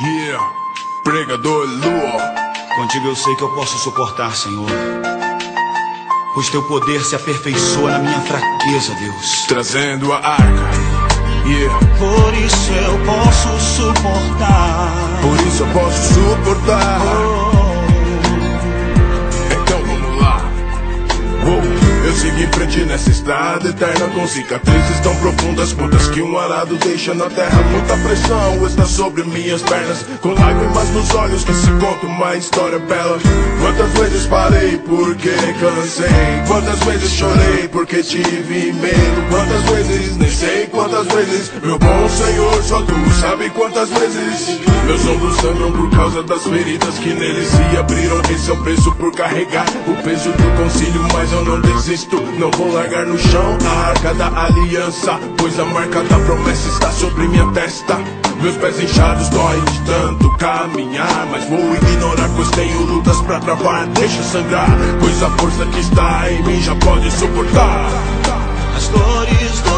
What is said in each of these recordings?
Yeah, pregador Lua. Contigo eu sei que eu posso suportar, Senhor. Pois teu poder se aperfeiçoa na minha fraqueza, Deus. Trazendo a arca. Yeah, Por isso eu posso suportar. por isso eu posso suportar. Então estrada eterna com cicatrizes tão profundas quantas que um arado deixa na terra. Muita pressão está sobre minhas pernas, com lágrimas nos olhos que se conta uma história bela. Quantas vezes parei porque cansei, quantas vezes chorei porque tive medo, quantas vezes nem sei quantas vezes. Meu bom Senhor, só tu sabe quantas vezes. Meus ombros sangram por causa das feridas que neles se abriram. Esse é o preço por carregar o peso do concílio, mas eu não desisto. Não vou largar no chão a arca da aliança, pois a marca da promessa está sobre minha testa. Meus pés inchados doem de tanto caminhar, mas vou ignorar, pois tenho lutas pra travar. Deixa sangrar, pois a força que está em mim já pode suportar. As dores do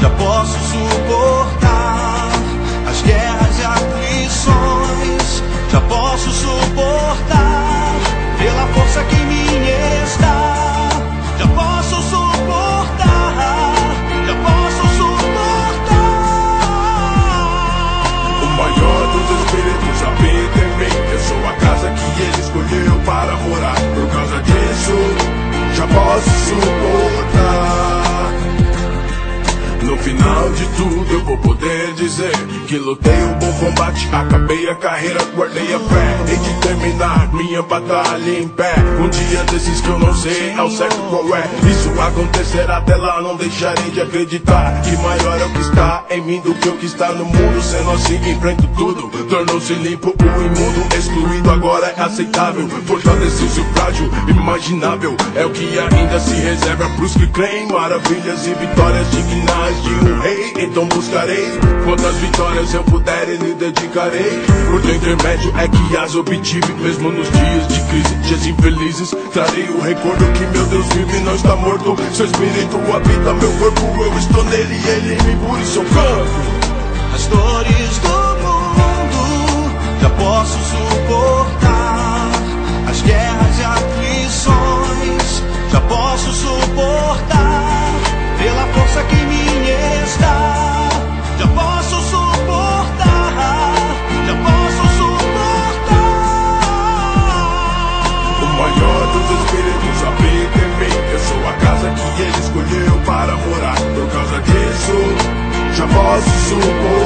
já posso suportar. No final de tudo eu vou poder dizer que lutei o bom combate, acabei a carreira, guardei a fé. Hei de terminar minha batalha em pé. Um dia desses que eu não sei ao certo qual é. Isso acontecerá até lá, não deixarei de acreditar que maior é o que está em mim do que o que está no mundo. Sendo assim, enfrento tudo. Tornou-se limpo o imundo, excluído agora é aceitável. Fortaleceu-se frágil, imaginável. É o que ainda se reserva pros que creem. Maravilhas e vitórias dignas de um rei. Então buscarei quantas vitórias eu puder e lhe dedicarei. Por teu intermédio é que as obtive, mesmo nos dias de crise, dias infelizes. Trarei o recordo que meu Deus vive não está morto. Seu espírito habita meu corpo, eu estou nele e ele mim, por isso eu canto. As dores do mundo já posso suportar. Para morar. Por causa disso, já posso suportar.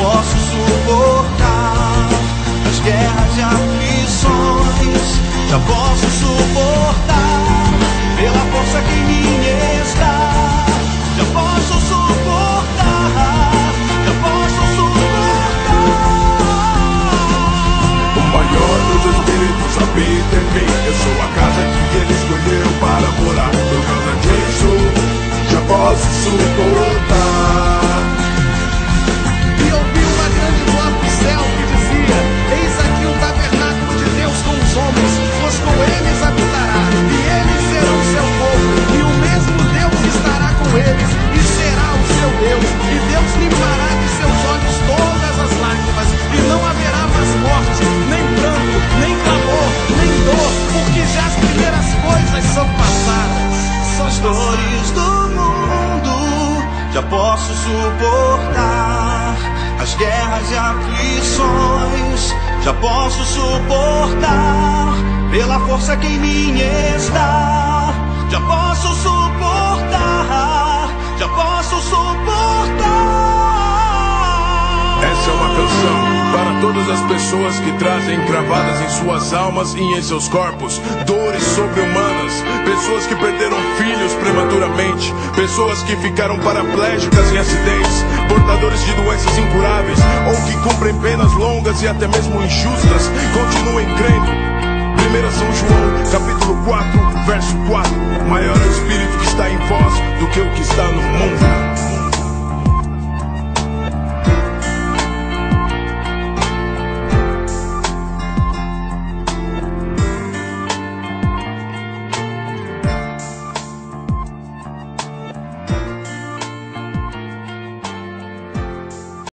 Posso suportar. As guerras e aflições já posso suportar. Pela força que em mim está, já posso suportar. As guerras e aflições já posso suportar. Pela força que em mim está, para todas as pessoas que trazem gravadas em suas almas e em seus corpos dores sobre-humanas, pessoas que perderam filhos prematuramente, pessoas que ficaram paraplégicas em acidentes, portadores de doenças incuráveis ou que cumprem e até mesmo injustas, continuem crendo. 1 São João, capítulo 4, verso 4. Maior é o Espírito que está